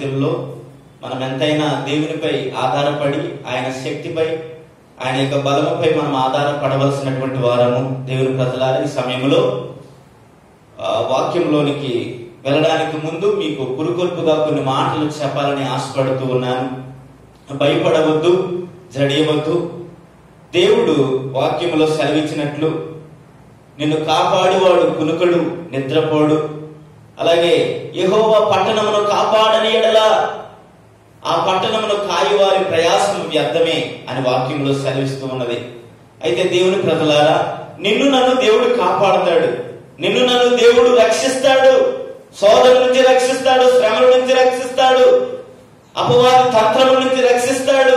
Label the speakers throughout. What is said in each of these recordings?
Speaker 1: పరిస్థితుల్లో మనం ఎంతైనా దేవునిపై ఆధారపడి ఆయన శక్తిపై ఆయన యొక్క బలముపై మనం ఆధారపడవలసినటువంటి వారము దేవుని ప్రజలారా. ఈ సమయంలో వాక్యంలోనికి వెళ్ళడానికి ముందు మీకు పురుకొల్పుగా కొన్ని మాటలు చెప్పాలని ఆశపడుతూ ఉన్నాను. భయపడవద్దు జడియవద్దు. దేవుడు వాక్యములో సెలవిచ్చినట్లు నిన్ను కాపాడువాడు కునుకడు నిద్రపోడు. అలాగే యహోవ పట్టణమును కాపాడని ఎడల ఆ పట్టణమును కాయవారి ప్రయాసం వ్యర్థమే అని వాక్యంలో సెలవిస్తూ ఉన్నది. అయితే దేవుని ప్రజలారా నిన్ను నన్ను దేవుడు కాపాడతాడు. నిన్ను నన్ను దేవుడు రక్షిస్తాడు. సోదరు నుంచి రక్షిస్తాడు శ్రమల నుంచి రక్షిస్తాడు. అపవాది తంత్రముల నుంచి రక్షిస్తాడు.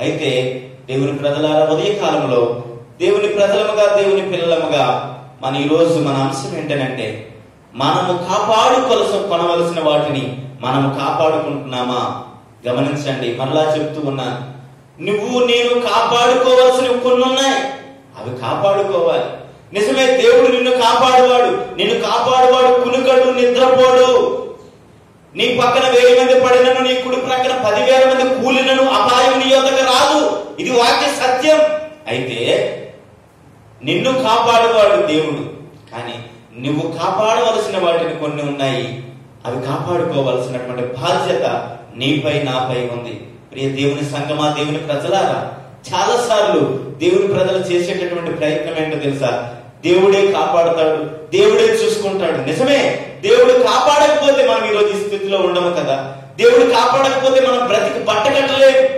Speaker 1: అయితే దేవుని ప్రజలారా ఉదయ కాలంలో దేవుని ప్రజలముగా దేవుని పిల్లలముగా మన ఈ రోజు మన అంశం ఏంటంటే మనము కాపాడుకొలసి కొనవలసిన వాటిని మనము కాపాడుకుంటున్నామా? గమనించండి మరలా చెప్తూ ఉన్నాను. నువ్వు నేను కాపాడుకోవాల్సినవి కొన్ని ఉన్నాయి అవి కాపాడుకోవాలి. నిజమే దేవుడు నిన్ను కాపాడువాడు. నిన్ను కాపాడువాడు కునుకడు నిద్రపోడు. నీ పక్కన వెయ్యి మంది పడినను నీ కుడి ప్రక్కన పదివేల మంది కూలినను అపాయం నీ రాదు. ఇది వాక్య సత్యం. అయితే నిన్ను కాపాడువాడు దేవుడు. కానీ నువ్వు కాపాడవలసిన వాటిని కొన్ని ఉన్నాయి. అవి కాపాడుకోవలసినటువంటి బాధ్యత నీపై నాపై ఉంది. ప్రియ దేవుని సంగమా దేవుని ప్రజలారా చాలా సార్లు దేవుని ప్రజలు చేసేటటువంటి ప్రయత్నం ఏంటో తెలుసా? దేవుడే కాపాడుతాడు దేవుడే చూసుకుంటాడు. నిజమే దేవుడు కాపాడకపోతే మనం ఈరోజు ఈ స్థితిలో ఉండము కదా. దేవుడు కాపాడకపోతే మనం బ్రతికి బట్టకట్టలేం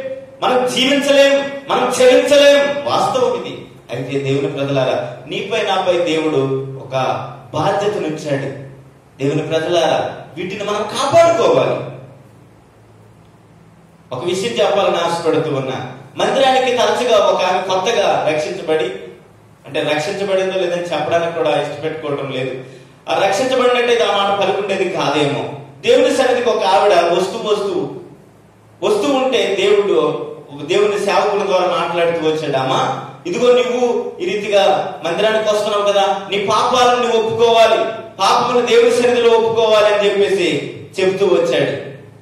Speaker 1: మనం జీవించలేం మనం చెల్లించలేం వాస్తవం ఇది. అయితే దేవుని ప్రజలారా నీపై నాపై దేవుడు ఒక బాధ్యతనుంచాడు దేవుని ప్రజల వీటిని మనం కాపాడుకోవాలి. ఒక విషయం చెప్పాలని ఆశపడుతూ ఉన్నా మందిరానికి తరచుగా ఒక ఆమె కొత్తగా రక్షించబడి అంటే రక్షించబడిందో లేదని చెప్పడానికి కూడా ఇష్టపెట్టుకోవడం లేదు. ఆ రక్షించబడినట్టయితే ఆ మాట పలుకుండేది కాదేమో. దేవుని సన్నిధికి ఒక ఆవిడ వస్తూ వస్తూ వస్తూ ఉంటే దేవుడు దేవుని సేవకుల ద్వారా మాట్లాడుతూ వచ్చాడు. అమ్మా ఇదిగో నువ్వు ఈ రీతిగా మందిరానికి వస్తున్నావు కదా నీ పాపాలను నువ్వు ఒప్పుకోవాలి. పాపమును దేవుని సన్నిధిలో ఒప్పుకోవాలి అని చెప్పేసి చెప్తూ వచ్చాడు.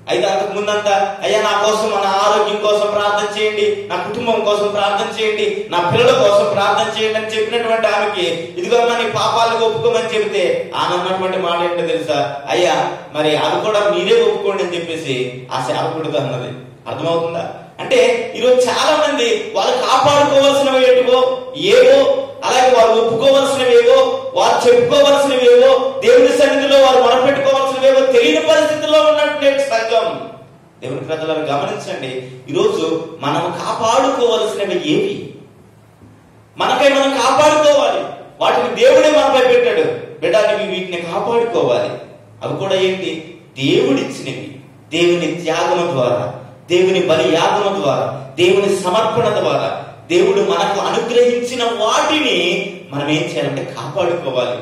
Speaker 1: అయితే అంతకు ముందంతా అయ్యా నా కోసం నా ఆరోగ్యం కోసం ప్రార్థన చేయండి నా కుటుంబం కోసం ప్రార్థన చేయండి నా పిల్లల కోసం ప్రార్థన చేయండి అని చెప్పినటువంటి ఆమెకి ఇదిగో అమ్మా నీ పాపాలకు ఒప్పుకోమని చెబితే ఆమె అన్నటువంటి మాట ఏంటో తెలుసా? అయ్యా మరి అది కూడా మీరే ఒప్పుకోండి అని చెప్పేసి ఆ సేవకుడితో అన్నది. అర్థమవుతుందా? అంటే ఈరోజు చాలా మంది వాళ్ళు కాపాడుకోవాల్సినవి ఏటివో ఏవో అలాగే వారు ఒప్పుకోవాల్సినవేవో వారు చెప్పుకోవాల్సినవేవో దేవుని సన్నిధిలో వారు మొరపెట్టుకోవాల్సినవేవో తెలియని పరిస్థితుల్లో ఉన్నట్టు సంఘం దేవుని ప్రజలను గమనించండి. ఈరోజు మనం కాపాడుకోవలసినవి ఏవి? మనకై మనం కాపాడుకోవాలి. వాటిని దేవుడే మనపై పెట్టాడు. బిడ్డ నువ్వు వీటిని కాపాడుకోవాలి. అవి కూడా ఏంటి? దేవుడిచ్చినవి. దేవుని త్యాగము ద్వారా. దేవుని బలి యాగము ద్వారా దేవుని సమర్పణ ద్వారా దేవుడు మనకు అనుగ్రహించిన వాటిని మనం ఏం చేయాలంటే కాపాడుకోవాలి.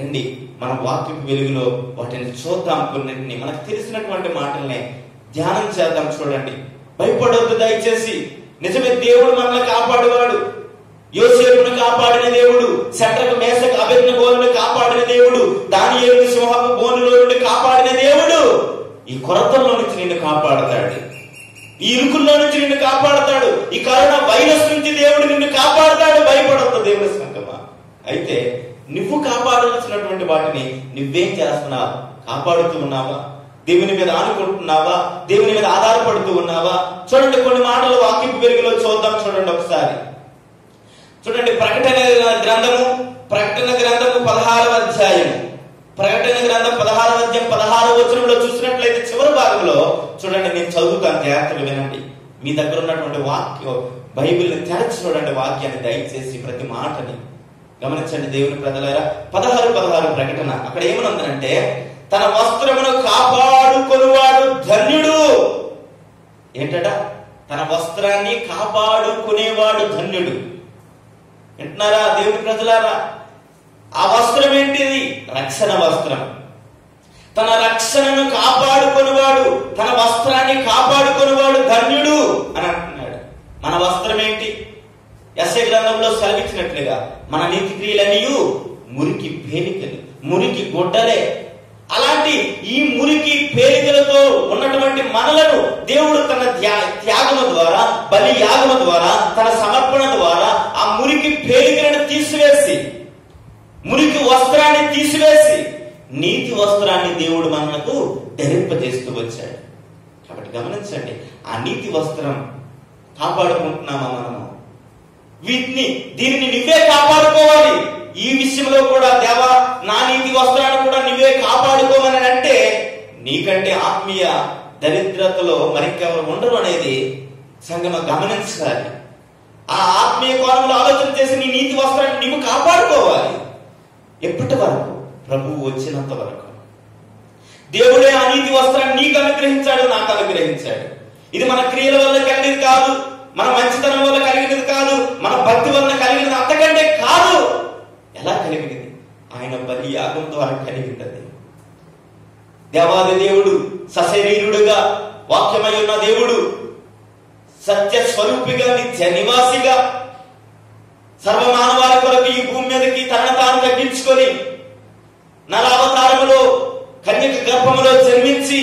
Speaker 1: రండి మన వాక్యపు వెలుగులో వాటిని చూద్దాం కొన్నింటిని. మనకు తెలిసినటువంటి మాటల్ని ధ్యానం చేద్దాం చూడండి. భయపడొద్దు దయచేసి. నిజమే దేవుడు మనల్ని కాపాడేవాడు. యోసేపును కాపాడిన దేవుడు శట్రకు మేసకు అభిజ్ఞ గోలను కాపాడిన దేవుడు దాని ఏడు సింహపు గోనులో నుండి కాపాడిన దేవుడు ఈ కొరతల్లో నుంచి నిన్ను కాపాడతాడు. ఈ ఇరుకుల్లో నుంచి నిన్ను కాపాడతాడు. ఈ కరోనా వైరస్ నుంచి దేవుడు నిన్ను కాపాడతాడు. భయపడద్దు దేవుని సంగమా. అయితే నువ్వు కాపాడాల్సినటువంటి వాటిని నువ్వేం చేస్తున్నావు. కాపాడుతూ ఉన్నావా? దేవుని మీద ఆనుకుంటున్నావా? దేవుని మీద ఆధారపడుతూ ఉన్నావా? చూడండి కొన్ని మాటలు వాక్యపు వెలుగులో చూద్దాం చూడండి ఒకసారి. చూడండి ప్రకటన గ్రంథము ప్రకటన గ్రంథము పదహారవ అధ్యాయము. ప్రకటన గ్రంథం పదహారు అధ్యాయం పదహారు వచనంలో చూసినట్లయితే చివరి భాగంలో చూడండి నేను చదువుతాను జాగ్రత్తగా వినండి. మీ దగ్గర ఉన్నటువంటి వాక్యం బైబిల్ని తెరచి చూడండి వాక్యాన్ని దయచేసి ప్రతి మాటని. గమనించండి దేవుని ప్రజలారా పదహారు పదహారు ప్రకటన. అక్కడ ఏమనుందంటే తన వస్త్రమును కాపాడుకునివాడు ధన్యుడు. ఏంటట? తన వస్త్రాన్ని కాపాడుకునేవాడు ధన్యుడు. వింటున్నారా దేవుని ప్రజలారా? ఆ వస్త్రం ఏంటిది? రక్షణ వస్త్రం. తన రక్షణను కాపాడుకునివాడు తన వస్త్రాన్ని కాపాడుకునివాడు ధన్యుడు అని అంటున్నాడు. మన వస్త్రం ఏంటి? ఎస్ఐ గ్రంథంలో సెలవిచ్చినట్లుగా మన నీతి క్రియలనియు మురికి పేలికలు మురికి గుడ్డలే. అలాంటి ఈ మురికి పేలికలతో ఉన్నటువంటి మనలను దేవుడు తన త్యా- త్యాగము ద్వారా బలి యాగము ద్వారా తన సమ మురికి వస్త్రాన్ని తీసివేసి నీతి వస్త్రాన్ని దేవుడు మనకు ధరింపజేస్తూ వచ్చాడు. కాబట్టి గమనించండి ఆ నీతి వస్త్రం కాపాడుకుంటున్నామా మనము? వీటిని దీనిని నువ్వే కాపాడుకోవాలి. ఈ విషయంలో కూడా దేవా నా నీతి వస్త్రాన్ని కూడా నువ్వే కాపాడుకోమని అంటే నీకంటే ఆత్మీయ దరిద్రతలో మరికెవరు ఉండరు అనేది సంగమ గమనించాలి. ఆ ఆత్మీయ కోణంలో ఆలోచన చేసి నీ నీతి వస్త్రాన్ని నీవు కాపాడుకోవాలి. ఎప్పటి వరకు ప్రభువు వచ్చినంత వరకు. దేవుడే ఆ నీతి వస్త్రాన్ని నీకు అనుగ్రహించాడు నాకు అనుగ్రహించాడు. ఇది మన క్రియల వల్ల కలిగినది కాదు మన మంచితనం వల్ల కలిగినది కాదు మన భక్తి వల్ల కలిగినది అంతకంటే కాదు. ఎలా కలిగినది? ఆయన బలి యాగం ద్వారా కలిగింది దేవాది దేవుడు సశరీరుడుగా వాక్యమై ఉన్న దేవుడు సత్య స్వరూపిగా నిత్య నివాసిగా సర్వమానవాళి కొరకు ఈ భూమి మీదకి తనను తాను తగ్గించుకొని నలావతారములో కన్యక గర్భములో జన్మించి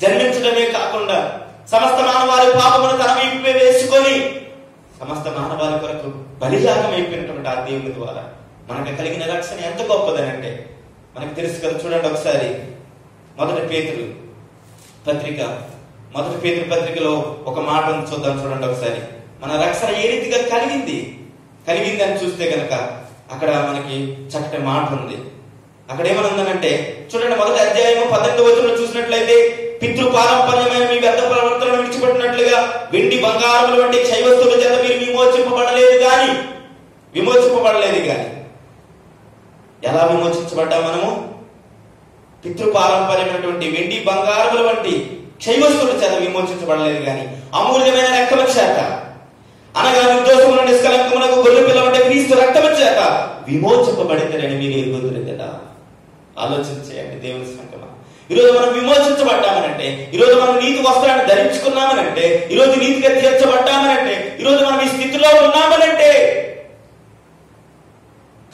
Speaker 1: జన్మించడమే కాకుండా సమస్త మానవాళి పాపమును తన వైపు వేసుకొని సమస్త మానవాళి కొరకు బలియాగం అయిపోయినటువంటి ఆ దేవుని ద్వారా మనకు కలిగిన రక్షణ ఎంత గొప్పదనంటే మనకు తెలుసు కదా చూడండి ఒకసారి. మొదటి పేతులు పత్రిక. మొదటి పేతులు పత్రికలో ఒక మాటను చూద్దాం చూడండి ఒకసారి. మన రక్షణ ఏ రీతిగా కలిగింది? కలిగింది అని చూస్తే కనుక అక్కడ మనకి చక్కటి మాట ఉంది. అక్కడ ఏమనుందనంటే చూడండి మొదటి అధ్యాయము పద్దెనిమిది వచనంలో చూసినట్లయితే పితృ పారంపర్యమైన మీ వ్యర్థ ప్రవర్తన విడిచిపెట్టినట్లుగా వెండి బంగారముల వంటి క్షయవస్తువుల చేత మీరు విమోచింపబడలేదు గాని విమోచింపబడలేదు గాని. ఎలా విమోచించబడ్డా మనము? పితృ పారంపర్యమైనటువంటి వెండి బంగారముల వంటి క్షయవస్తువుల చేత విమోచించబడలేదు గాని అమూల్యమైన రక్తము చేత అనగా నిర్దోషములు నిష్కలంకమునకు గొర్రె పిల్ల అంటే క్రీస్తు రక్తము చేత విమోచింపబడిందని మీరు ఎరుగుతురు కదా. ఆలోచన దేవుని సంకమ ఈరోజు మనం విమోచించబడ్డామనంటే ఈరోజు మనం నీతి వస్త్రాన్ని ధరించుకున్నామనంటే ఈరోజు నీతిగా తీర్చబడ్డామనంటే ఈరోజు మనం ఈ స్థితిలో ఉన్నామనంటే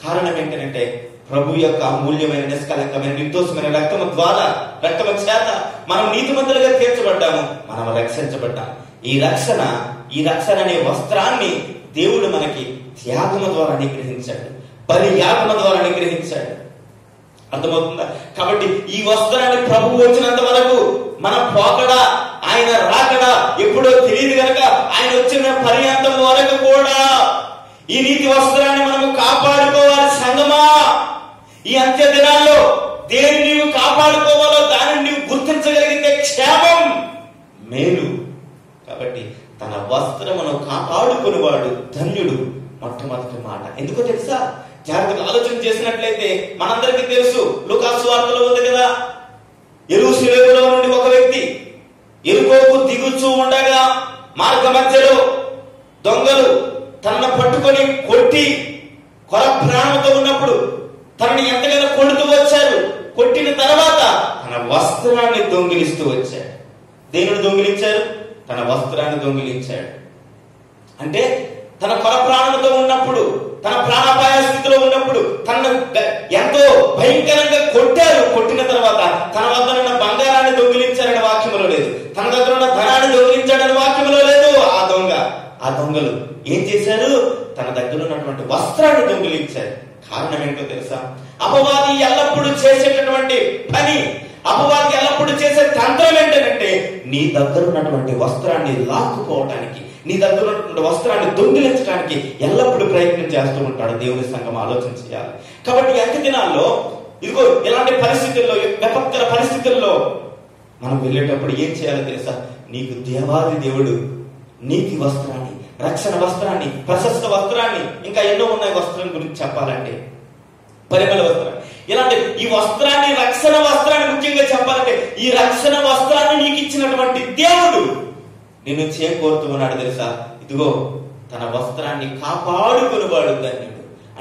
Speaker 1: కారణం ఏంటంటే ప్రభు యొక్క అమూల్యమైన నిష్కలంకమైన నిర్దోషమైన రక్తము ద్వారా రక్తము చేత మనం నీతిమంతులుగా తీర్చబడ్డాము మనం రక్షించబడ్డాము ఈ రక్షణ ఈ రక్షణ అనే వస్త్రాన్ని దేవుడు మనకి త్యాగమ ద్వారా అనుగ్రహించాడు బలి యాగమ ద్వారా అనుగ్రహించాడు అర్థమవుతుందా? కాబట్టి ఈ వస్త్రాన్ని ప్రభు వచ్చినంత వరకు మన పోకడా ఆయన రాకడా ఎప్పుడో తెలియదు కనుక ఆయన వచ్చిన పర్యంతం వరకు కూడా ఈ నీతి వస్త్రాన్ని మనము కాపాడుకోవాలి సంగమా. ఈ అంత్య దినాల్లో దేని నీవు కాపాడుకోవాలో దానిని నీవు గుర్తించగలిగితే క్షేమం మేలు. కాబట్టి తన వస్త్రమును కాపాడుకునేవాడు ధన్యుడు మొట్టమొదటి మాట. ఎందుకో తెలుసా? జాగ్రత్తగా ఆలోచన చేసినట్లయితే మనందరికీ తెలుసు. లుకాసు వార్తలో ఉంది కదా? ఎరుసలేములో నుండి ఒక వ్యక్తి ఎరుకోకు దిగుచూ ఉండగా మార్గ మధ్యలో దొంగలు తనను పట్టుకొని కొట్టి కొర ప్రాణంతో ఉన్నప్పుడు తనని ఎంతగానో కొడుతూ వచ్చారు. కొట్టిన తర్వాత తన వస్త్రాన్ని దొంగిలిస్తూ వచ్చారు. దేనిని దొంగిలించారు? తన వస్త్రాన్ని దొంగిలించాడు. అంటే తన కొర ప్రాణంతో ఉన్నప్పుడు తన ప్రాణాపాయ స్థితిలో ఉన్నప్పుడు తనను ఎంతో భయంకరంగా కొట్టారు. కొట్టిన తర్వాత తన వద్ద ఉన్న బంగారాన్ని దొంగిలించారని వాక్యములో లేదు. తన దగ్గర ఉన్న ధనాన్ని దొంగిలించాడని వాక్యములో లేదు. ఆ దొంగ ఆ దొంగలు ఏం చేశారు? తన దగ్గర ఉన్నటువంటి వస్త్రాన్ని దొంగిలించారు. కారణం ఏంటో తెలుసా? అపవాది ఎల్లప్పుడూ చేసేటటువంటి పని అపవాది ఎల్లప్పుడు చేసే తంత్రం ఏంటంటే నీ దగ్గర ఉన్నటువంటి వస్త్రాన్ని లాక్కుపోవటానికి నీ దగ్గర ఉన్నటువంటి వస్త్రాన్ని దొంగిలించడానికి ఎల్లప్పుడూ ప్రయత్నం చేస్తూ ఉంటాడు దేవుని సంఘం ఆలోచన చేయాలి. కాబట్టి ఎంత దినాల్లో ఇదిగో ఇలాంటి పరిస్థితుల్లో విపత్కర పరిస్థితుల్లో మనం వెళ్ళేటప్పుడు ఏం చేయాలో తెలుసా? నీకు దేవాది దేవుడు నీతి వస్త్రాన్ని రక్షణ వస్త్రాన్ని ప్రశస్త వస్త్రాన్ని ఇంకా ఎన్నో ఉన్నాయి వస్త్రం గురించి చెప్పాలంటే. పరిమళ వస్త్రం ఇలాంటి ఈ వస్త్రాన్ని రక్షణ వస్త్రాన్ని ముఖ్యంగా చెప్పాలంటే ఈ రక్షణ వస్త్రాన్ని నీకు ఇచ్చినటువంటి దేవుడు నిన్ను చేకూరుతూ ఉన్నాడు తెలుసా? ఇదిగో తన వస్త్రాన్ని కాపాడుకునివాడు దాన్ని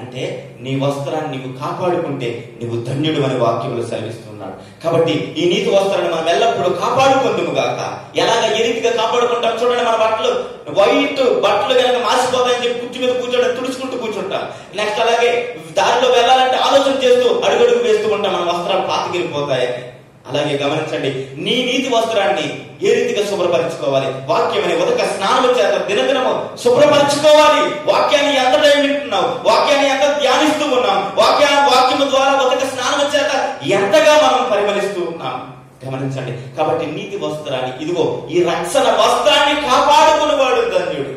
Speaker 1: అంటే నీ వస్త్రాన్ని నీవు కాపాడుకుంటే నీవు ధన్యుడు అని వాక్యములు సెలవిస్తున్నాడు. కాబట్టి ఈ నీతి వస్త్రాన్ని మనం ఎల్లప్పుడూ కాపాడుకుందుము గాక ఎలాగ ఏ రీతిగా కాపాడుకుంటాం చూడండి మన బట్టలు. వైట్ బట్టలు కనుక మాసిపోతాయని చెప్పి కుర్చీ మీద కూర్చోడం తుడుచుకుంటూ కూర్చుంటాం. నెక్స్ట్ అలాగే దారిలో వెళ్ళాలంటే ఆలోచన చేస్తూ అడుగడుగు వేస్తూ ఉంటాం మన వస్త్రాలు పాతికెళ్ళిపోతాయని అలాగే గమనించండి నీ నీతి వస్త్రాన్ని ఏ రీతిగా శుభ్రపరచుకోవాలి? వాక్యం అనే ఉదక స్నానం చేత దినదినము శుభ్రపరచుకోవాలి. వాక్యాన్ని ఎంత టైం వింటున్నావు వాక్యాన్ని ఎంత ధ్యానిస్తూ ఉన్నాం వాక్యా వాక్యము ద్వారా ఉదక స్నానం చేత ఎంతగా మనం పరిమళిస్తూ ఉన్నాం? గమనించండి కాబట్టి నీతి వస్త్రాన్ని ఇదిగో ఈ రక్షణ వస్త్రాన్ని కాపాడుకునేవాడు ధన్యుడు.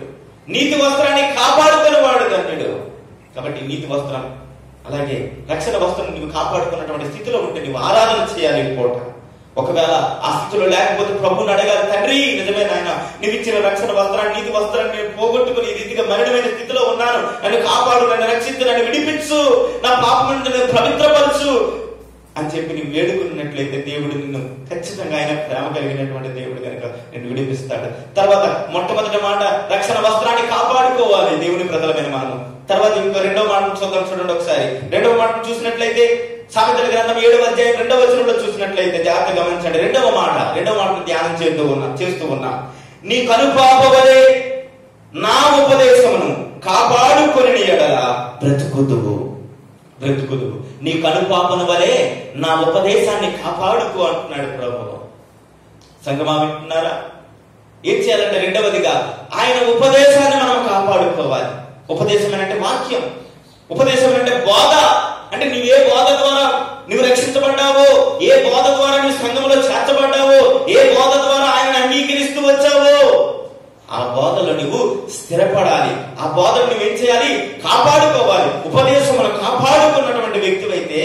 Speaker 1: నీతి వస్త్రాన్ని కాపాడుకునేవాడు ధన్యుడు. కాబట్టి నీతి వస్త్రం అలాగే రక్షణ వస్త్రం నువ్వు కాపాడుకున్నటువంటి స్థితిలో ఉంటే నువ్వు ఆరాధన చేయాలి ఈ పూట ఒకవేళ ఆ స్థితిలో లేకపోతే ప్రభుని అడగాలి తండ్రి నిజమే నాయన నువ్వు ఇచ్చిన రక్షణ వస్త్రాన్ని నీతి వస్త్రాన్ని నేను పోగొట్టుకుని రీతిగా మరణమైన స్థితిలో ఉన్నాను. నన్ను కాపాడు నన్ను రక్షించు నన్ను విడిపించు. నా పాపం నుండి నన్ను పవిత్రపరచు. అని చెప్పి నీవు వేడుకున్నట్లయితే దేవుడు నిన్ను ఖచ్చితంగా ఆయన ప్రేమ కలిగినటువంటి దేవుడు కనుక నిన్ను విడిపిస్తాడు. తర్వాత మొట్టమొదటి మాట రక్షణ వస్త్రాన్ని కాపాడుకోవాలి దేవుని ప్రజలమైన మనము. తర్వాత ఇంకో రెండవ మాట చూద్దాం చూడండి ఒకసారి. రెండవ మాట చూసినట్లయితే సామెతల గ్రంథం ఏడవ అధ్యాయం రెండవ వచనంలో చూసినట్లయితే జాగ్రత్త గమనించండి. రెండవ మాట రెండవ మాటను ధ్యానం చేస్తూ ఉన్నా చేస్తూ ఉన్నా. నీ కనుపాపవలే నా ఉపదేశమును కాపాడుకొని ఎడల బ్రతుకుదువు. బ్రతుకుదువు. నీ కనుపాపను వలె నా ఉపదేశాన్ని కాపాడుకో అంటున్నాడు ప్రభు. సంగమా వింటున్నారా? ఏం చేయాలంటే రెండవదిగా ఆయన ఉపదేశాన్ని మనం కాపాడుకోవాలి. ఉపదేశం అంటే వాక్యం. ఉపదేశం అంటే బోధ. అంటే నువ్వే బోధ ద్వారా నువ్వు రక్షించబడ్డావో ఏ బోధ ద్వారా నీ సంఘంలో చేర్చబడ్డావో ఏ బోధ ద్వారా ఆయన అంగీకరిస్తూ వచ్చావో ఆ బోధలో నువ్వు స్థిరపడాలి. ఆ బోధను నువ్వేం చేయాలి? కాపాడుకోవాలి. ఉపదేశమును కాపాడుకున్నటువంటి వ్యక్తివైతే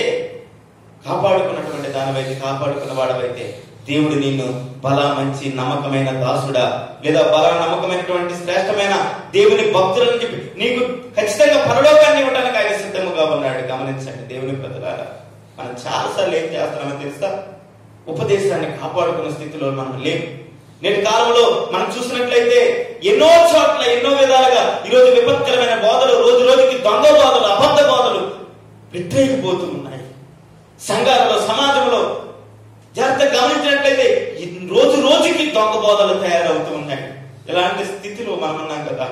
Speaker 1: కాపాడుకున్నటువంటి దానివైతే కాపాడుకున్న వాడవైతే దేవుడు నిన్ను బల మంచి నమ్మకమైన దాసుడా. లేదా బల నమ్మకమైనటువంటి శ్రేష్టమైన దేవుని భక్తులని చెప్పి నీకు ఖచ్చితంగా పరలోకాన్ని ఇవ్వడానికి ఆయన సిద్ధముగా ఉన్నాడు. గమనించండి దేవుని ప్రజలారా. మనం చాలాసార్లు ఏం చేస్తున్నామో తెలుసా? ఉపదేశాన్ని కాపాడుకున్న స్థితిలో మనం లేము నేటి కాలంలో మనం చూసినట్లయితే ఎన్నో చోట్ల ఎన్నో విధాలుగా ఈరోజు విపత్కరమైన బోధలు రోజు రోజుకి దొంగ బోధలు అబద్ధ బోధలు వ్యతిరేకిపోతూ ఉన్నాయి. సంఘాలలో సమాజంలో జాగ్రత్త గమనించినట్లయితే దొంగ బోధలు తయారవుతూ ఉన్నాయి. ఇలాంటి స్థితిలో మనం ఉన్నాం కదా.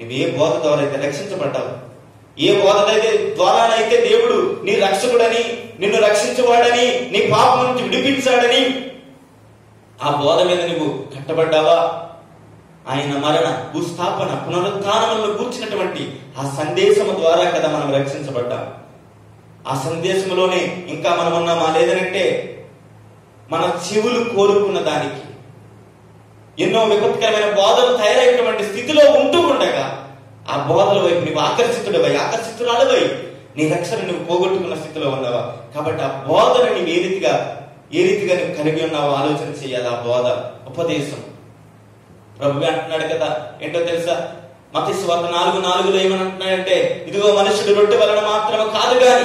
Speaker 1: నువ్వు ఏ బోధ ద్వారా అయితే రక్షించబడ్డావు? ఏ బోధనైతే ద్వారానైతే దేవుడు నీ రక్షకుడని నిన్ను రక్షించేవాడని నీ పాపం నుంచి విడిపించాడని ఆ బోధ మీద నువ్వు కట్టబడ్డావా? ఆయన మరణ భూస్థాపన పునరుత్థానములను కూర్చినటువంటి ఆ సందేశము ద్వారా కదా మనం రక్షించబడ్డాం. ఆ సందేశంలోనే ఇంకా మనం ఉన్నామా లేదనంటే మన చెవులు కోరుకున్న దానికి ఎన్నో విపత్కరమైన బోధలు తయారైనటువంటి స్థితిలో ఉంటూ ఉండగా ఆ బోధల వైపు నువ్వు ఆకర్షితుడవై ఆకర్షితురాలువై నీ రక్షణ నువ్వు పోగొట్టుకున్న స్థితిలో ఉన్నావా? కాబట్టి ఆ బోధను నువ్వు ఏ రీతిగా ఏ రీతిగా నువ్వు కలిగి ఉన్నావో ఆలోచన చేయాలి ఆ బోధ. ఉపదేశం. ప్రభు అంటున్నాడు కదా ఏంటో తెలుసా? మత స్వార్థ నాలుగు నాలుగులో ఏమని అంటున్నాడంటే ఇదిగో మనుషుడు రొట్టె వలన మాత్రమే కాదు గాని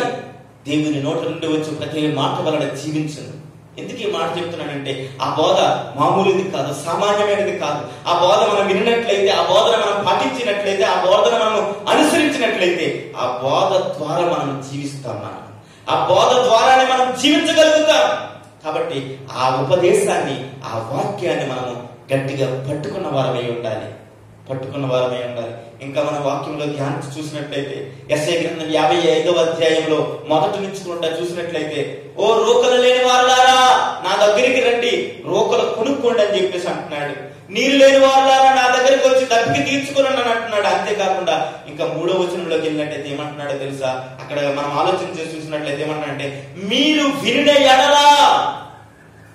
Speaker 1: దేవుని నోట నుండి వచ్చి ప్రతి మాట వలన జీవించను. ఎందుకు ఈ మాట చెప్తున్నానంటే ఆ బోధ మామూలుది కాదు సామాన్యమైనది కాదు. ఆ బోధ మనం విన్నట్లయితే ఆ బోధన మనం పాటించినట్లయితే ఆ బోధన మనం అనుసరించినట్లయితే ఆ బోధ ద్వారా మనం జీవిస్తాం మనం. ఆ బోధ ద్వారానే మనం జీవించగలుగుతాం. కాబట్టి ఆ ఉపదేశాన్ని ఆ వాక్యాన్ని మనము గట్టిగా పట్టుకున్న వారమై ఉండాలి. పట్టుకున్న వారమై ఉండాలి. ఇంకా మన వాక్యంలో ధ్యానించి చూసినట్లయితే ఎస్ఐ గ్రంథం యాభై ఐదవ అధ్యాయంలో మొదటి నుంచి కూడా చూసినట్లయితే ఓ రోకలు లేని వారులారా నా దగ్గరికి రండి రోకలు కొనుక్కోండి అని చెప్పేసి అంటున్నాడు. నీరు లేని వాళ్ళారా నా దగ్గరికి వచ్చి దప్పికి తీర్చుకుని అని అంటున్నాడు. అంతేకాకుండా ఇంకా మూడో వచనంలోకి వెళ్ళినట్టయితే ఏమంటున్నాడో తెలుసా? అక్కడ మనం ఆలోచన చేసి చూసినట్లయితే ఏమంటున్నాడంటే మీరు వినిన ఎడలా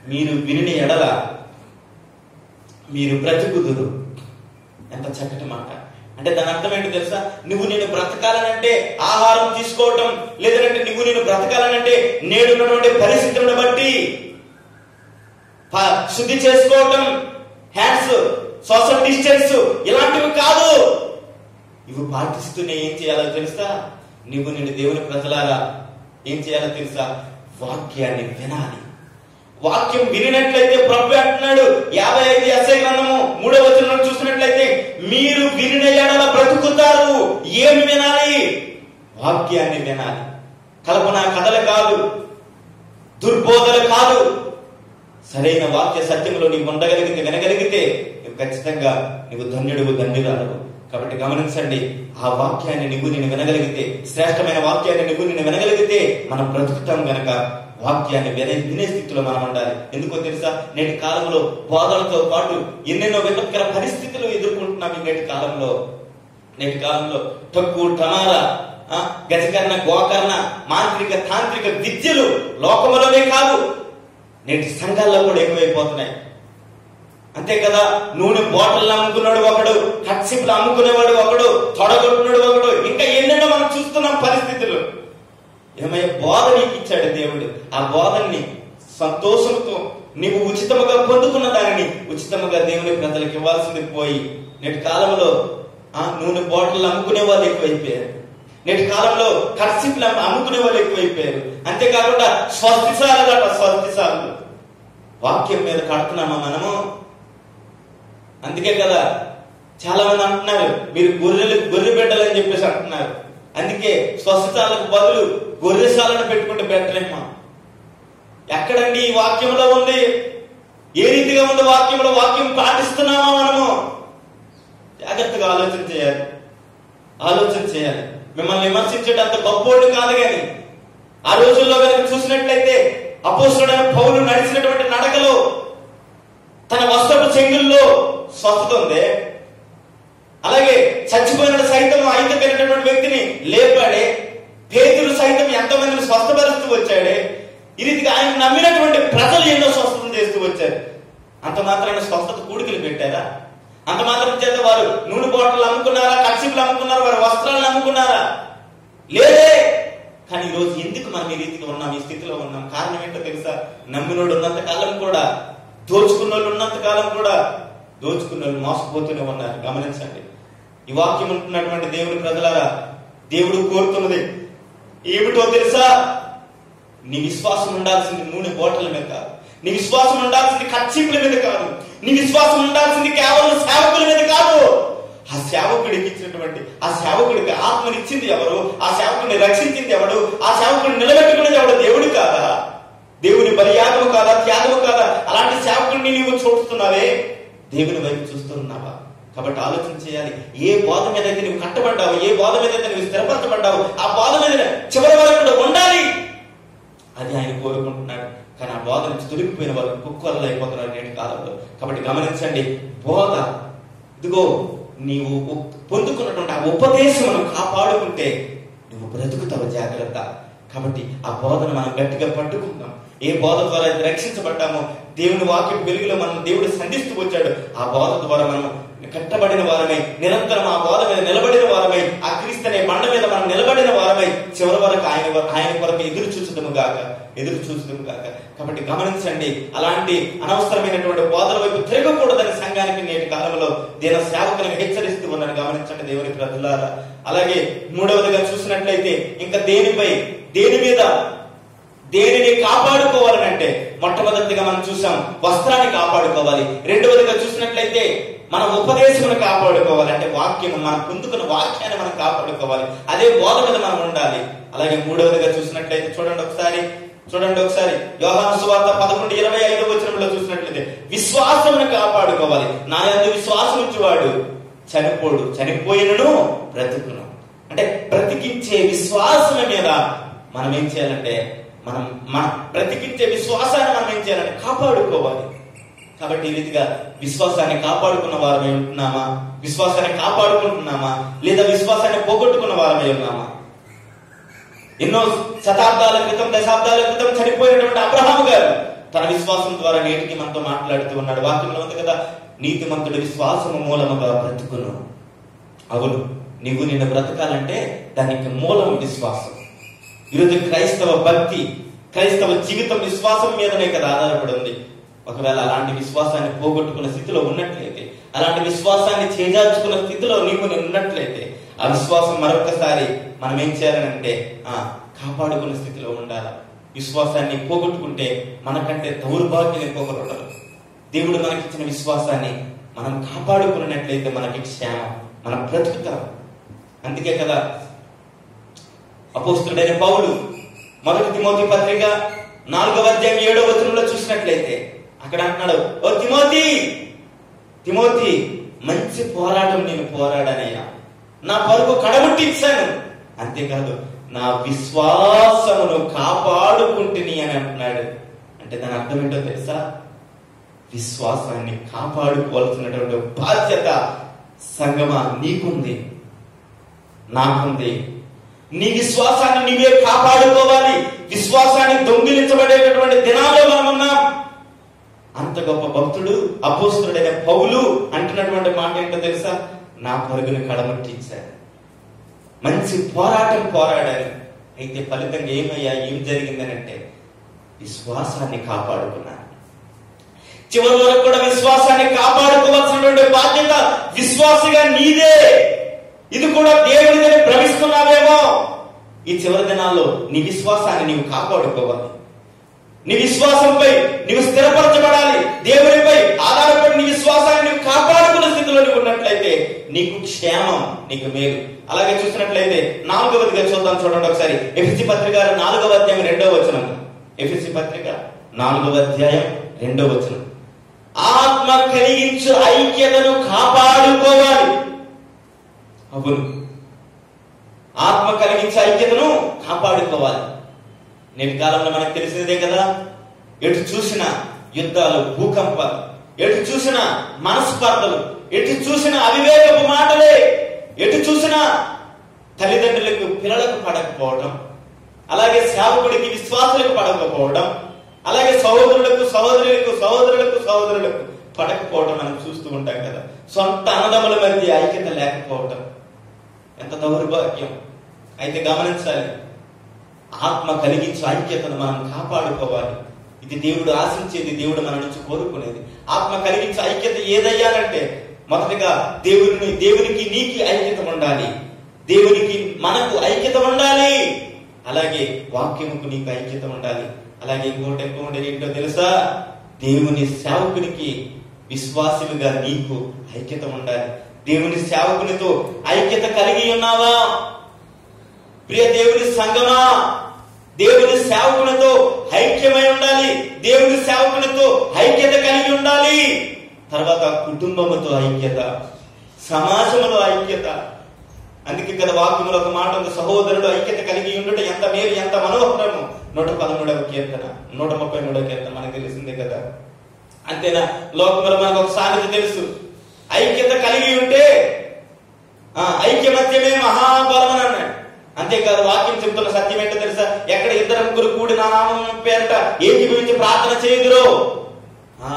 Speaker 1: మీరు వినిన ఎడలా మీరు బ్రతుకుదురు. ఎంత చక్కటి మాట. అంటే దాని అర్థం ఏంటి తెలుసా? నువ్వు నేను బ్రతకాలనంటే ఆహారం తీసుకోవటం లేదంటే నువ్వు నేను బ్రతకాలనంటే నేడున్నటువంటి పరిస్థితులను బట్టి ప- శుద్ధి చేసుకోవటం హ్యాండ్స్ సోషల్ డిస్టెన్స్ ఇలాంటివి కాదు. ఇవి పాటిస్తూనే ఏం చేయాలో తెలుసా? నువ్వు నేను దేవుని ప్రజలారా ఏం చేయాలో తెలుసా? వాక్యాన్ని వినాలి. వాక్యం వినినట్లయితే ప్రభు అంటున్నాడు. యాభై ఐదు ఎస్ఐ గ్రంథము మూడవ వచనం చూసినట్లయితే మీరు వినిన ఎడల బ్రతుకుతారు. ఏమి వినాలి? వాక్యాన్ని వినాలి. కల్పన కథలు కాదు. దుర్బోధలు కాదు. సరైన వాక్య సత్యంలో నీవు ఉండగలిగితే వినగలిగితే నువ్వు ఖచ్చితంగా నీవు ధన్యుడు ధన్యురాలు కాబట్టి గమనించండి ఆ వాక్యాన్ని నువ్వు నేను వినగలిగితే శ్రేష్టమైన వాక్యాన్ని నువ్వు నేను వినగలిగితే మనం బ్రతుకుతాం గనక వాక్యాన్ని వినే వినే స్థితిలో మనం ఉండాలి. ఎందుకో తెలుసా? నేటి కాలంలో బోధనతో పాటు ఎన్నెన్నో విపత్కర పరిస్థితులు ఎదుర్కొంటున్నాం ఈ నేటి కాలంలో. నేటి కాలంలో తక్కువ టమార గజకర్ణ గోకర్ణ మాంత్రిక తాంత్రిక విద్యలు లోకములోనే కాదు నేటి సంఘాల్లో కూడా ఎక్కువైపోతున్నాయి. అంతే కదా? నూనె బాటిల్ అమ్ముకున్నాడు ఒకడు కట్సిపులు అమ్ముకునేవాడు ఒకడు తొడగొట్టున్నాడు ఒకడు ఇంకా ఎన్నెన్నో మనం చూస్తున్నాం పరిస్థితి ఏమయ్య బోధ నీకు ఇచ్చాడు దేవుడు. ఆ బోధల్ని సంతోషంతో నీవు ఉచితముగా పొందుకున్న దానిని ఉచితముగా దేవుని ప్రజలకు ఇవ్వాల్సింది పోయి నేటి కాలంలో ఆ నూనె బాటిల్ అమ్ముకునే వాళ్ళు ఎక్కువైపోయారు. నేటి కాలంలో కర్సిప్లు అమ్ముకునే వాళ్ళు ఎక్కువైపోయారు. అంతేకాకుండా స్వస్తిసాలు అట స్వస్తిసాలు వాక్యం మీద కడుతున్నామా మనము? అందుకే కదా చాలా మంది అంటున్నారు మీరు గొర్రెలు గొర్రె బిడ్డలు అని చెప్పేసి అంటున్నారు. అందుకే స్వస్థతాలకు బదులు గొర్రెశాలను పెట్టుకుంటే బెటరేమ్మా ఎక్కడండి ఈ వాక్యంలో ఉంది? ఏ రీతిగా ఉంది వాక్యంలో వాక్యం పాటిస్తున్నామా మనము? జాగ్రత్తగా ఆలోచన చేయాలి. ఆలోచన చేయాలి. మిమ్మల్ని విమర్శించేటంత గొప్పోడు కాదు కానీ ఆ రోజుల్లో కనుక చూసినట్లయితే అపోసుడైన పౌలు నడిచినటువంటి నడకలో తన వస్త్రపు చెంగుల్లో స్వస్థత ఉంది? అలాగే చచ్చిపోయిన సైతం ఐతకైనటువంటి వ్యక్తిని లేపాడే పేదలు సైతం ఎంతమందిని స్వస్థపరుస్తూ వచ్చాడే ఈ రీతిగా ఆయన నమ్మినటువంటి ప్రజలు ఎన్నో స్వస్థతలు చేస్తూ వచ్చారు. అంత మాత్రమే స్వస్థత కూడికలు పెట్టారా? అంత మాత్రం చేత వారు నూనె బాటలు అమ్ముకున్నారా కక్షిపులు అమ్ముకున్నారా వారు వస్త్రాలను అమ్ముకున్నారా? లేదే! కానీ ఈరోజు రోజు ఎందుకు మనం ఈ రీతిగా ఉన్నాం ఈ స్థితిలో ఉన్నాం? కారణం ఏంటో తెలుసా? నమ్మినోడు ఉన్నంత కాలం కూడా దోచుకున్నోళ్ళు ఉన్నంత కాలం కూడా దోచుకున్న మోసపోతూనే ఉన్నారు గమనించండి. ఈ వాక్యం ఉంటున్నటువంటి దేవుని ప్రజలారా దేవుడు కోరుతున్నది ఏమిటో తెలుసా? నీ విశ్వాసం ఉండాల్సింది నూనె బోటల మీద కాదు. నీ విశ్వాసం ఉండాల్సింది కచ్చిపుల మీద కాదు. నీ విశ్వాసం ఉండాల్సింది కేవలం సేవకుల మీద కాదు. ఆ సేవకుడికి ఇచ్చినటువంటి ఆ సేవకుడికి ఆత్మనిచ్చింది ఎవరు? ఆ సేవకుడిని రక్షించింది ఎవడు? ఆ సేవకుడిని నిలబెట్టుకున్నది ఎవడు? దేవుడు కాదా? దేవుని బలియాగము కాదా? త్యాగము కాదా? అలాంటి సేవకుడిని నీవు చూస్తున్నావే? దేవుని వైపు చూస్తున్నావా? కాబట్టి ఆలోచన చేయాలి. ఏ బోధ మీద అయితే నువ్వు కట్టబడ్డావు ఏ బోధ మీద అయితే నువ్వు స్థిరపరచబడ్డావు ఆ బోధ మీద చివరి వరకు ఉండాలి. అది ఆయన కోరుకుంటున్నాడు. కానీ ఆ బోధ నుంచి తొలిగిపోయిన వాళ్ళు కుక్కలు అయిపోతున్నారు నేటి కాలంలో. కాబట్టి గమనించండి బోధ. ఇదిగో నీవు పొందుకున్నటువంటి ఆ ఉపదేశం కాపాడుకుంటే నువ్వు బ్రతుకుతావు జాగ్రత్త. కాబట్టి ఆ బోధన మనం గట్టిగా పట్టుకుందాం. ఏ బోధ ద్వారా అయితే రక్షించబడ్డామో దేవుని వాక్యం వెలుగులో మనం దేవుడు సంధిస్తూ వచ్చాడు. ఆ బోధ ద్వారా మనం కట్టబడిన వారమై నిరంతరం ఆ బోధ మీద నిలబడిన వారమై ఆ క్రీస్తు బండ మీద మనం నిలబడిన వారమై చివరి వరకు ఆయన ఆయన కొరకు ఎదురు చూసుదము గాక ఎదురు చూసుదము గాక. కాబట్టి గమనించండి అలాంటి అనవసరమైనటువంటి బోధల వైపు తిరగకూడదని సంఘానికి నేటి కాలంలో దీని సేవకులను హెచ్చరిస్తూ ఉన్నాను. గమనించండి దేవుని ప్రజలారా అలాగే మూడవదిగా చూసినట్లయితే ఇంకా దేనిపై దేని మీద దేనిని కాపాడుకోవాలనంటే మొట్టమొదటిగా మనం చూసాం వస్త్రాన్ని కాపాడుకోవాలి. రెండవదిగా చూసినట్లయితే మన ఉపదేశమును కాపాడుకోవాలి అంటే వాక్యం మనం పొందుకున్న వాక్యాన్ని మనం కాపాడుకోవాలి. అదే బోధ మీద మనం ఉండాలి. అలాగే మూడవదిగా చూసినట్లయితే చూడండి ఒకసారి చూడండి ఒకసారి. యోహాను సువార్త పదకొండు ఇరవై ఐదు వచ్చినప్పుడు చూసినట్లయితే విశ్వాసమును కాపాడుకోవాలి. నా యందు విశ్వాసం ఉంచువాడు చనిపోడు చనిపోయినను బ్రతుకును. అంటే బ్రతికించే విశ్వాసం మీద మనం ఏం చేయాలంటే మనం మన బ్రతికించే విశ్వాసాన్ని మనం ఏం చేయాలని కాపాడుకోవాలి. కాబట్టి ఈ రీతిగా విశ్వాసాన్ని కాపాడుకున్న వారమై ఉంటున్నామా? విశ్వాసాన్ని కాపాడుకుంటున్నామా? లేదా విశ్వాసాన్ని పోగొట్టుకున్న వారమై ఉన్నామా? ఎన్నో శతాబ్దాల క్రితం దశాబ్దాల క్రితం చనిపోయినటువంటి అబ్రహాము గారు తన విశ్వాసం ద్వారా నేటికి మనతో మాట్లాడుతూ ఉన్నాడు. వాక్యంలో ఉంది కదా నీతిమంతుడి విశ్వాసము మూలముగా బ్రతుకును. అవును నువ్వు నిన్ను బ్రతకాలంటే దానికి మూలం విశ్వాసం. ఈరోజు క్రైస్తవ భక్తి క్రైస్తవ జీవితం విశ్వాసం మీదనే కదా ఆధారపడి ఉంది. ఒకవేళ అలాంటి విశ్వాసాన్ని పోగొట్టుకున్న స్థితిలో ఉన్నట్లయితే అలాంటి విశ్వాసాన్ని చేజార్చుకున్న స్థితిలో నీవు ఉన్నట్లయితే ఆ విశ్వాసం మరొకసారి మనం ఏం చేయాలనంటే ఆ కాపాడుకున్న స్థితిలో ఉండాలి. విశ్వాసాన్ని పోగొట్టుకుంటే మనకంటే దౌర్భాగ్యం ఉండరు దేవుడు మనకిచ్చిన విశ్వాసాన్ని మనం కాపాడుకున్నట్లయితే మనకి క్షేమం మనం బ్రతుకుతాం అందుకే కదా అపోస్తుడైన పౌలు మొదటి తిమోతి పత్రిక నాలుగవ అధ్యాయం ఏడవ వచనంలో చూసినట్లయితే అక్కడ అంటున్నాడు ఓ తిమోతి తిమోతి మంచి పోరాటం నేను పోరాడానయ్యా. నా పరుగు కడబుట్టించాను అంతేకాదు నా విశ్వాసమును కాపాడుకుంటుని అని అంటున్నాడు. అంటే దాని అర్థం ఏంటో తెలుసా? విశ్వాసాన్ని కాపాడుకోవాల్సినటువంటి బాధ్యత సంగమా నీకుంది నాకుంది. నీ విశ్వాసాన్ని నీవే కాపాడుకోవాలి. విశ్వాసాన్ని దొంగిలించబడేటటువంటి దినాల్లో మనం ఉన్నాం అంత గొప్ప భక్తుడు అపోస్తుడైన పౌలు అంటున్నటువంటి మాట ఏంటో తెలుసా? నా పరుగును కడమట్టించాడు. మంచి పోరాటం పోరాడారు అయితే ఫలితంగా ఏమయ్యా? ఏం జరిగిందనంటే విశ్వాసాన్ని కాపాడుకున్నాను చివరి వరకు కూడా విశ్వాసాన్ని కాపాడుకోవాల్సినటువంటి బాధ్యత విశ్వాసిగా నీదే. ఇది కూడా దేవుడిదని భ్రమిస్తున్నావేమో ఈ చివరి దినాల్లో నీ విశ్వాసాన్ని నీవు కాపాడుకోవాలి. నీ విశ్వాసంపై నీవు స్థిరపరచబడాలి. దేవునిపై ఆధారపడి నీ విశ్వాసాన్ని నీవు కాపాడుకున్న స్థితిలో నీవు ఉన్నట్లయితే నీకు క్షేమం నీకు మేలు. అలాగే చూసినట్లయితే నాలుగవదిగా చూద్దాం చూడండి ఒకసారి. ఎఫ్సి పత్రిక నాలుగవ అధ్యాయం రెండవ వచనం. ఎఫ్సి పత్రిక నాలుగవ అధ్యాయం రెండవ వచనం. ఆత్మ కలిగించు ఐక్యతను కాపాడుకోవాలి. అవును. ఆత్మ కలిగించే ఐక్యతను కాపాడుకోవాలి. నేటి కాలంలో మనకు తెలిసినదే కదా ఎటు చూసిన యుద్ధాలు భూకంపాలు ఎటు చూసిన మనస్పర్ధలు ఎటు చూసిన అవివేకపు మాటలే ఎటు చూసిన తల్లిదండ్రులకు పిల్లలకు పడకపోవడం అలాగే సేవకుడికి విశ్వాసులకు పడకపోవడం అలాగే సహోదరులకు సహోదరులకు సహోదరులకు సహోదరులకు పడకపోవడం మనం చూస్తూ ఉంటాం కదా. సొంత అన్నదమ్ముల మధ్య ఐక్యత లేకపోవడం ఎంత దౌర్భాగ్యం. అయితే గమనించాలి. ఆత్మ కలిగించే ఐక్యతను మనం కాపాడుకోవాలి. ఇది దేవుడు ఆశించేది దేవుడు మన నుంచి కోరుకునేది. ఆత్మ కలిగించే ఐక్యత ఏదయ్యాలంటే మొదటగా దేవుడిని దేవునికి నీకి ఐక్యత ఉండాలి. దేవునికి మనకు ఐక్యత ఉండాలి. అలాగే వాక్యముకు నీకు ఐక్యత ఉండాలి. అలాగే ఇంకోటి ఇంకోటి ఏంటో తెలుసా? దేవుని సేవకునికి విశ్వాసులుగా నీకు ఐక్యత ఉండాలి. దేవుని సేవకునితో ఐక్యత కలిగి ఉన్నావా? ప్రియ దేవుని సంగమా దేవుని సేవకునితో ఐక్యమై ఉండాలి. దేవుని సేవకునితో ఐక్యత కలిగి ఉండాలి. తర్వాత కుటుంబముతో ఐక్యత సమాజంలో ఐక్యత. అందుకే కదా వాక్యములో ఒక మాట ఉంది సహోదరుడు ఐక్యత కలిగి ఉండుట ఎంత మేలు ఎంత మనోహరము? నూట పదమూడవ కీర్తన నూట ముప్పై మూడవ కీర్తన మనకు తెలిసిందే కదా. అంతేనా? లోకంలో మనకు ఒక సామెత తెలుసు ఐక్యత కలిగి ఉంటే ఆ, ఐక్యమత్యమే మహాబలం అని అన్నాడు. అంతేకాదు వాక్యం చెప్తున్న సత్యం ఏంటో తెలుసా? ఎక్కడ ఇద్దరు ముగ్గురు కూడి నా నామం పేరట ఏకీభవించి ప్రార్థన చేయుదురో? ఆ,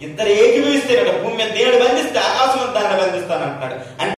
Speaker 1: ఇద్దరు ఏకీభవిస్తేనట భూమి మీద దేవుడు బంధిస్తే ఆకాశం దాన్ని బంధిస్తానంటున్నాడు. అంటే